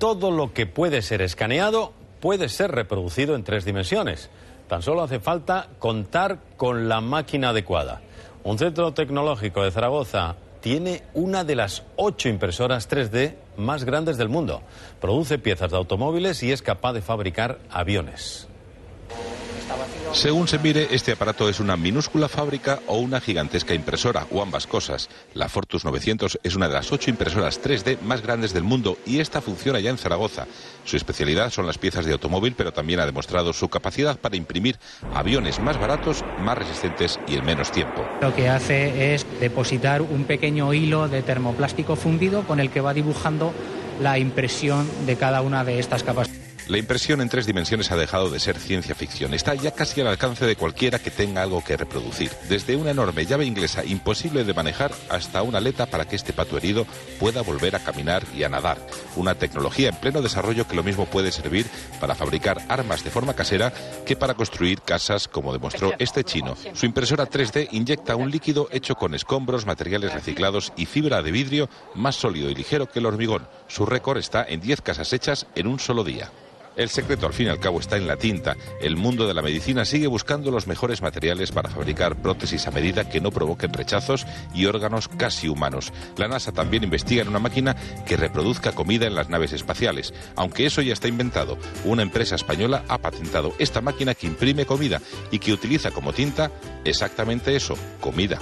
todo lo que puede ser escaneado puede ser reproducido en tres dimensiones. Tan solo hace falta contar con la máquina adecuada. Un centro tecnológico de Zaragoza tiene una de las ocho impresoras 3D más grandes del mundo. Produce piezas de automóviles y es capaz de fabricar aviones. Según se mire, este aparato es una minúscula fábrica o una gigantesca impresora, o ambas cosas. La Fortus 900 es una de las ocho impresoras 3D más grandes del mundo y esta funciona ya en Zaragoza. Su especialidad son las piezas de automóvil, pero también ha demostrado su capacidad para imprimir aviones más baratos, más resistentes y en menos tiempo. Lo que hace es depositar un pequeño hilo de termoplástico fundido con el que va dibujando la impresión de cada una de estas capas. La impresión en tres dimensiones ha dejado de ser ciencia ficción. Está ya casi al alcance de cualquiera que tenga algo que reproducir. Desde una enorme llave inglesa imposible de manejar hasta una aleta para que este pato herido pueda volver a caminar y a nadar. Una tecnología en pleno desarrollo que lo mismo puede servir para fabricar armas de forma casera que para construir casas, como demostró este chino. Su impresora 3D inyecta un líquido hecho con escombros, materiales reciclados y fibra de vidrio más sólido y ligero que el hormigón. Su récord está en 10 casas hechas en un solo día. El secreto, al fin y al cabo, está en la tinta. El mundo de la medicina sigue buscando los mejores materiales para fabricar prótesis a medida que no provoquen rechazos y órganos casi humanos. La NASA también investiga en una máquina que reproduzca comida en las naves espaciales. Aunque eso ya está inventado, una empresa española ha patentado esta máquina que imprime comida y que utiliza como tinta exactamente eso, comida.